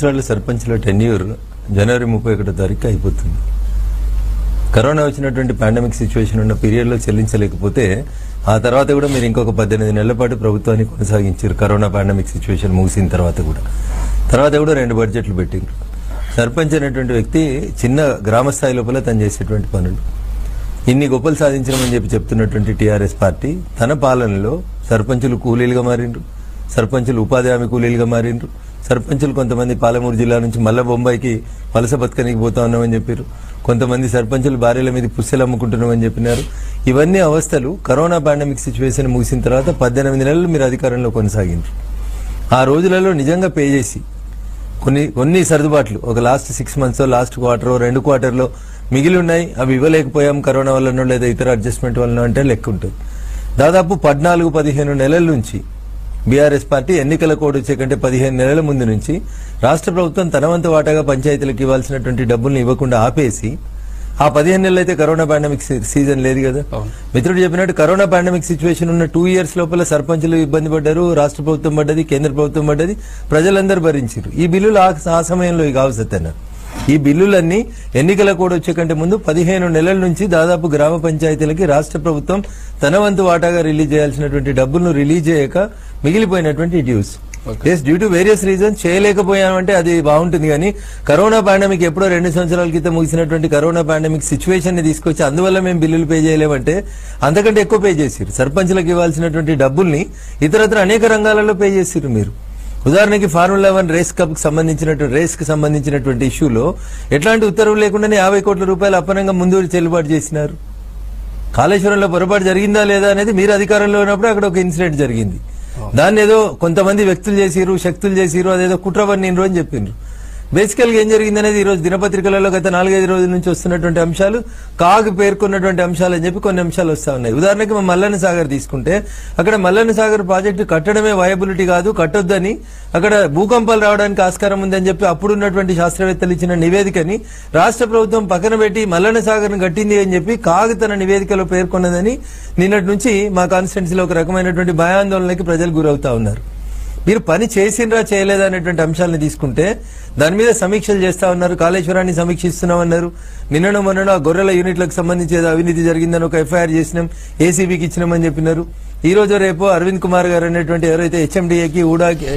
సంవత్సరాల సర్పంచ్ల టెన్యూర్ జనవరి ముప్పై ఒకటో తారీఖు అయిపోతుంది. కరోనా వచ్చినటువంటి పాండమిక్ సిచ్యువేషన్ ఉన్న పీరియడ్లో చెల్లించలేకపోతే ఆ తర్వాత కూడా మీరు ఇంకొక పద్దెనిమిది నెలల పాటు ప్రభుత్వాన్ని కొనసాగించారు. కరోనా పాండమిక్ సిచ్యువేషన్ ముగిసిన తర్వాత కూడా. తర్వాత కూడా రెండు బడ్జెట్లు పెట్టిండ్రు. సర్పంచ్ అనేటువంటి వ్యక్తి చిన్న గ్రామ స్థాయి లోపల తను చేసేటువంటి పనులు. ఇన్ని గొప్పలు సాధించడమని చెప్పి చెప్తున్నటువంటి టీఆర్ఎస్ పార్టీ తన పాలనలో సర్పంచులు కూలీలుగా మారిండ్రు. సర్పంచులు ఉపాధి హామీ కూలీలుగా మారిండ్రు. సర్పంచులు కొంతమంది పాలమూరు జిల్లా నుంచి మళ్ళా బొంబాయికి వలస బతకనికి పోతా ఉన్నామని చెప్పారు. కొంతమంది సర్పంచులు భార్యల మీద పుస్తలు అమ్ముకుంటున్నామని చెప్పినారు. ఇవన్నీ అవస్థలు కరోనా పాండమిక్ సిచ్యువేషన్ ముగిసిన తర్వాత పద్దెనిమిది నెలలు మీరు అధికారంలో కొనసాగింది ఆ రోజులలో నిజంగా పే చేసి కొన్ని కొన్ని సర్దుబాట్లు. ఒక last six months last quarter రెండు క్వార్టర్లో మిగిలి ఉన్నాయి. అవి ఇవ్వలేకపోయాం కరోనా వల్లనో లేదా ఇతర అడ్జస్ట్మెంట్ వల్లనో అంటే లెక్క ఉంటుంది. దాదాపు పద్నాలుగు పదిహేను నెలల నుంచి బీఆర్ఎస్ పార్టీ ఎన్నికల కోడ్ వచ్చే కంటే పదిహేను నెలల ముందు నుంచి రాష్ట్ర ప్రభుత్వం తన వంతు వాటాగా పంచాయతీలకు ఇవ్వాల్సినటువంటి డబ్బుల్ని ఇవ్వకుండా ఆపేసి ఆ పదిహేను నెలలు అయితే కరోనా పాండమిక్ సీజన్ లేదు కదా. మిత్రుడు చెప్పినట్టు కరోనా పాండమిక్ సిచ్యువేషన్ ఉన్న టూ ఇయర్స్ లోపల సర్పంచులు ఇబ్బంది పడ్డారు రాష్ట్ర ప్రభుత్వం పడ్డది కేంద్ర ప్రభుత్వం పడ్డది ప్రజలందరూ భరించారు. ఈ బిల్లులు ఆ సమయంలో ఇక అవసరం ఈ బిల్లులన్నీ ఎన్నికల కూడా వచ్చే కంటే ముందు పదిహేను నెలల నుంచి దాదాపు గ్రామ పంచాయతీలకి రాష్ట్ర ప్రభుత్వం తన వంతు వాటాగా రిలీజ్ చేయాల్సినటువంటి డబ్బులను రిలీజ్ చేయక మిగిలిపోయినటువంటి dues as due to various reasons చేయలేకపోయామంటే అది బాగుంటుంది కానీ కరోనా పాండమిక్ ఎప్పుడో రెండు సంవత్సరాల క్రితం ముగిసినటువంటి కరోనా పాండమిక్ సిచ్యువేషన్ని తీసుకొచ్చి అందువల్ల మేము బిల్లులు పే చేయలేమంటే అంతకంటే ఎక్కువ పే చేసిరు సర్పంచ్లకు ఇవ్వాల్సినటువంటి డబ్బుల్ని ఇతరత్ర అనేక రంగాలలో పే చేసిరు మీరు. ఉదాహరణకి ఫార్ములా వన్ రేస్ కప్కి సంబంధించినటువంటి రేస్కి సంబంధించినటువంటి ఇష్యూలో ఎట్లాంటి ఉత్తర్వులు లేకుండానే యాభై కోట్ల రూపాయలు అపనంగా ముందు చెల్లుబాటు చేసినారు. కాళేశ్వరంలో పొరపాటు జరిగిందా లేదా అనేది మీరు అధికారంలో ఉన్నప్పుడు అక్కడ ఒక ఇన్సిడెంట్ జరిగింది. దాన్ని ఏదో కొంతమంది వ్యక్తులు చేసిరు శక్తులు చేసిరు అదేదో కుట్ర పన్నిండ్రు అని చెప్పిండ్రు. బేసికల్గా ఏం జరిగింది అనేది ఈ రోజు దినపత్రికలలో గత నాలుగైదు రోజుల నుంచి వస్తున్నటువంటి అంశాలు కాగు పేర్కొన్నటువంటి అంశాలు అని చెప్పి కొన్ని అంశాలు వస్తా ఉన్నాయి. ఉదాహరణకి మా మల్లన్న సాగర్ తీసుకుంటే అక్కడ మల్లన్న సాగర్ ప్రాజెక్టు కట్టడమే వయబిలిటీ కాదు కట్టొద్దని అక్కడ భూకంపాలు రావడానికి ఆస్కారం ఉందని చెప్పి అప్పుడున్నటువంటి శాస్త్రవేత్తలు ఇచ్చిన నివేదికని రాష్ట్ర ప్రభుత్వం పక్కన పెట్టి మల్లన్న సాగర్ను కట్టింది అని చెప్పి కాగు తన నివేదికలో పేర్కొన్నదని నిన్నటి నుంచి మా కాన్స్టిట్యున్సీలో ఒక రకమైనటువంటి భయాందోళనకి ప్రజలు గురవుతా ఉన్నారు. మీరు పని చేసిండ్రా చేయలేదా అనేటువంటి అంశాలను తీసుకుంటే దాని మీద సమీక్షలు చేస్తా ఉన్నారు కాళేశ్వరాన్ని సమీక్షిస్తున్నామన్నారు. నిన్నను మొన్న ఆ గొర్రెల యూనిట్లకు సంబంధించి అవినీతి జరిగిందని ఒక ఎఫ్ఐఆర్ చేసినాం ఏసీబీకి ఇచ్చినామని చెప్పినారు. ఈ రోజు రేపు అరవింద్ కుమార్ గారు అనేటువంటి ఎవరైతే హెచ్ఎండిఏకి ఊడాకి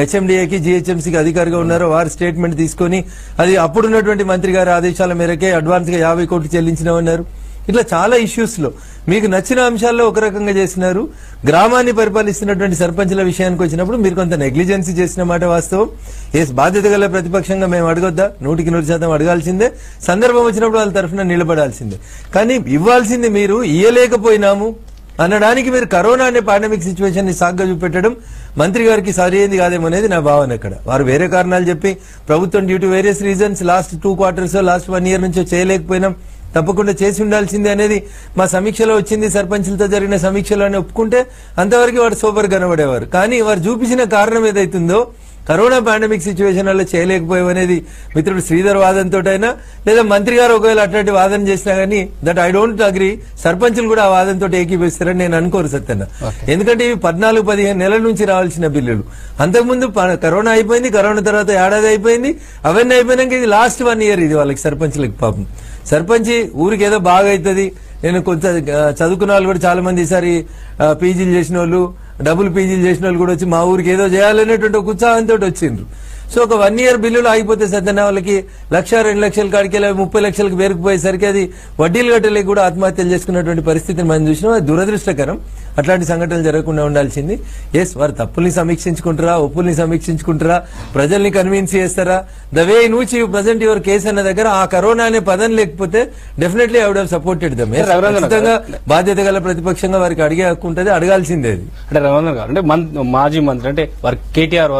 హెచ్ఎండిఏకి జిహెచ్ఎంసీకి అధికారిగా ఉన్నారో వారి స్టేట్మెంట్ తీసుకొని అది అప్పుడున్నటువంటి మంత్రి గారి ఆదేశాల మేరకే అడ్వాన్స్గా యాభై కోట్లు చెల్లించినామన్నారు. ఇట్లా చాలా ఇష్యూస్లో. మీకు నచ్చిన అంశాల్లో ఒక రకంగా చేసినారు. గ్రామాన్ని పరిపాలిస్తున్నటువంటి సర్పంచ్ల విషయానికి వచ్చినప్పుడు మీరు కొంత నెగ్లిజెన్సీ చేసిన మాట వాస్తవం. ఏ బాధ్యత గల ప్రతిపక్షంగా మేము అడగొద్దా? నూటికి నూరు శాతం అడగాల్సిందే. సందర్భం వచ్చినప్పుడు వాళ్ళ తరఫున నిలబడాల్సిందే. కానీ ఇవ్వాల్సింది మీరు ఇయ్యలేకపోయినాము అనడానికి మీరు కరోనా అనే పాండమిక్ సిచ్యువేషన్ని సాగ్గా చూపెట్టడం మంత్రి గారికి సరైనది కాదేమో అనేది నా భావన ఇక్కడ. వారు వేరే కారణాలు చెప్పి ప్రభుత్వం due to various reasons last two quarters last one year నుంచో చేయలేకపోయినాం. తప్పకుండా చేసి ఉండాల్సిందే అనేది మా సమీక్షలో వచ్చింది. సర్పంచులతో జరిగిన సమీక్షలో అని ఒప్పుకుంటే అంతవరకు వాడు సూపర్ కనబడేవారు. కానీ వారు చూపించిన కారణం ఏదైతుందో కరోనా పాండమిక్ సిచ్యువేషన్ వల్ల చేయలేకపోయామనేది మిత్రుడు శ్రీధర్ వాదనతో అయినా లేదా మంత్రి గారు ఒకవేళ అట్లాంటి వాదన చేసినా గానీ దట్ ఐ డోంట్ అగ్రి. సర్పంచులు కూడా ఆ వాదనతో ఏకీభవిస్తారని నేను అనుకోరు సత్యన్న. ఎందుకంటే ఇవి పద్నాలుగు పదిహేను నెలల నుంచి రావాల్సిన బిల్లులు. అంతకుముందు కరోనా అయిపోయింది కరోనా తర్వాత ఏడాది అయిపోయింది అవన్నీ అయిపోయినాక ఇది లాస్ట్ వన్ ఇయర్ ఇది వాళ్ళకి సర్పంచులకి పాపం. సర్పంచి ఊరికి ఏదో బాగా అవుతుంది నేను కొంత చదువుకున్న వాళ్ళు కూడా చాలా మంది ఈసారి పీజీలు చేసిన వాళ్ళు డబుల్ పీజీలు చేసిన వాళ్ళు కూడా వచ్చి మా ఊరికి ఏదో చేయాలనేటువంటి ఒక ఉత్సాహంతో వచ్చిండ్రు. సో ఒక వన్ ఇయర్ బిల్లులు ఆగిపోతే సత్యన వాళ్ళకి లక్ష రెండు లక్షల కాడికి వెళ్ళి ముప్పై లక్షలకు పేరుకుపోయేసరికి అది వడ్డీలు కట్టలేక కూడా ఆత్మహత్యలు చేసుకున్నటువంటి పరిస్థితిని మనం చూసినాం. అది దురదృష్టకరం. అట్లాంటి సంఘటనలు జరగకుండా ఉండాల్సింది. ఎస్ వారు తప్పుల్ని సమీక్షించుకుంటారా? ఒప్పుల్ని సమీక్షించుకుంటారా? ప్రజల్ని కన్విన్స్ చేస్తారా? ద వే నూచి ప్రజెంట్ యువర్ కేసు అన్న దగ్గర ఆ కరోనా అనే పదం లేకపోతే definitely I would have supported them ఖచ్చితంగా బాధ్యత గల ప్రతిపక్షంగా వారికి అడిగే హక్కు ఉంటుంది అడగాల్సిందే అది. అంటే రవీంద్ర గారు అంటే మాజీ మంత్రి అంటే work KTR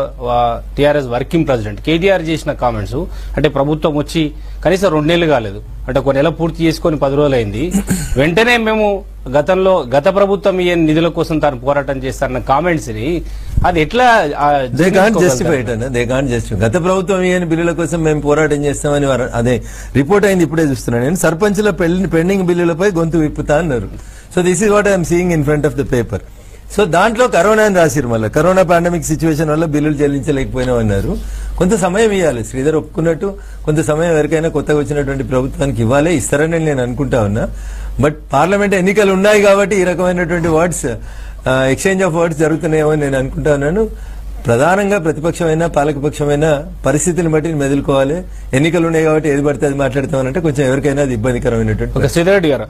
TRS working president. KTR చేసిన కామెంట్స్ అంటే ప్రభుత్వం వచ్చి కనీసం రెండు నెలలు కాలేదు. అంటే ఒక నెల పూర్తి చేసుకొని పది రోజులు అయింది వెంటనే మేము గతంలో గత ప్రభుత్వం ఈ నిధుల కోసం తాను పోరాటం చేస్తారన్న కామెంట్స్ని అది ఎట్లా దే కాంట్ జీర్ణించుకోగలుగుతారు? జస్టిఫై ఇట్ అన్న. దే కాంట్ జస్టిఫై గత ప్రభుత్వం ఇయ్యని బిల్లుల కోసం మేము పోరాటం చేస్తామని అదే రిపోర్ట్ అయింది ఇప్పుడే చూస్తున్నాను నేను. సర్పంచుల పెళ్ళి పెండింగ్ బిల్లులపై గొంతు విప్పుతా అన్నారు. So this is what I'm seeing in front of the paper so దాంట్లో కరోనా అని రాసిరు మళ్ళీ. కరోనా పాండమిక్ సిచ్యువేషన్ వల్ల బిల్లులు చెల్లించలేకపోయినా అన్నారు కొంత సమయం ఇవ్వాలి శ్రీధర్ ఒప్పుకున్నట్టు కొంత సమయం ఎవరికైనా కొత్తగా వచ్చినటువంటి ప్రభుత్వానికి ఇవ్వాలి ఇస్తారని నేను అనుకుంటా ఉన్నా. బట్ పార్లమెంట్ ఎన్నికలు ఉన్నాయి కాబట్టి ఈ రకమైనటువంటి వర్డ్స్ ఎక్స్చేంజ్ ఆఫ్ వర్డ్స్ జరుగుతున్నాయేమో అని నేను అనుకుంటా ఉన్నాను. ప్రధానంగా ప్రతిపక్షమైన పాలకపక్షమైన పరిస్థితిని బట్టి మెదులుకోవాలి. ఎన్నికలు ఉన్నాయి కాబట్టి ఏది పడితే అది మాట్లాడతామనంటే కొంచెం ఎవరికైనా అది ఇబ్బందికరమైనటువంటి శ్రీధర్ రెడ్డి గారు.